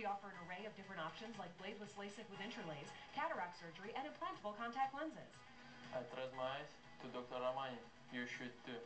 We offer an array of different options like bladeless LASIK with Intralaser, cataract surgery, and implantable contact lenses. I trust my eyes to Dr. Ramani. You should too.